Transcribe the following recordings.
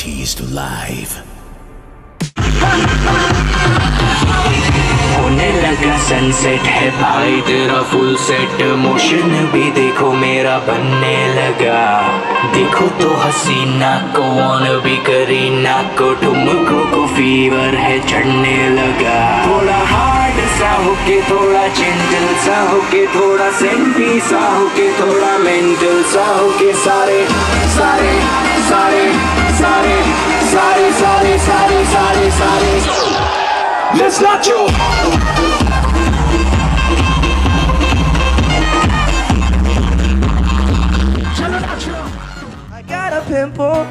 Raised to life. होने लगा sunset है भाई, तेरा फुल सेट मोशन भी देखो मेरा बनने लगा देखो तो हसीना को ऑन भी करीना को ठुमको, को फीवर है चढ़ने लगा थोड़ा हार्ड सा होके, थोड़ा जेंटल सा होके, थोड़ा सेंटी सा होके, थोड़ा मेंटल सा होके, सारे सारे Let's not you. I got a pimple,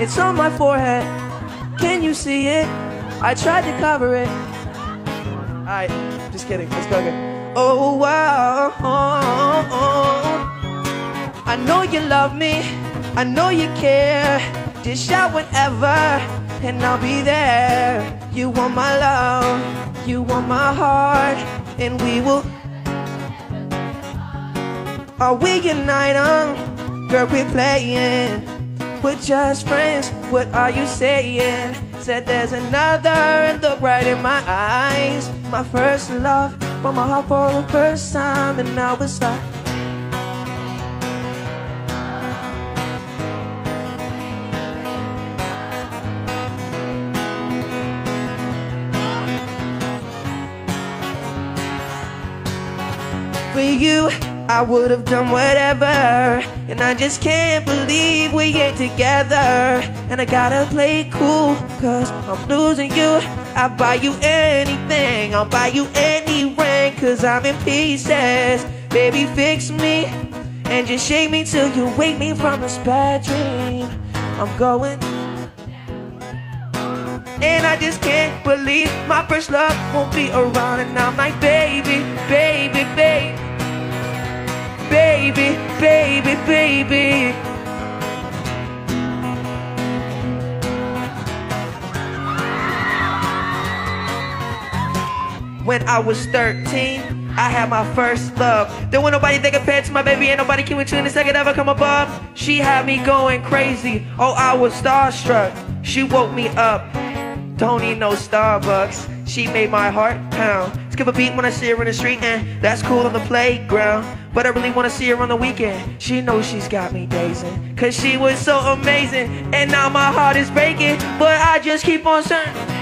it's on my forehead. Can you see it? I tried to cover it. Alright, just kidding. Let's go again. Oh wow. I know you love me, I know you care. Just shout whenever, and I'll be there. You want my love, you want my heart, and we will. Are we united? Girl, we're playing. We're just friends. What are you saying? Said there's another and look right in my eyes. My first love, but my heart for the first time, and now it's like. For you, I would have done whatever. And I just can't believe we ain't together. And I gotta play cool, cause I'm losing you. I'll buy you anything, I'll buy you any ring, cause I'm in pieces. Baby, fix me. And just shake me till you wake me from this bad dream. I'm going. And I just can't believe my first love won't be around. And I'm like, baby, baby, baby baby, baby, baby. When I was 13, I had my first love. There wasn't nobody that compared to my baby, ain't nobody came between us that could ever come above. She had me going crazy. Oh, I was starstruck. She woke me up. Don't need no Starbucks. She made my heart pound. Skip a beat when I see her in the street, and that's cool on the playground. But I really wanna see her on the weekend. She knows she's got me dazing. Cause she was so amazing. And now my heart is breaking. But I just keep on saying.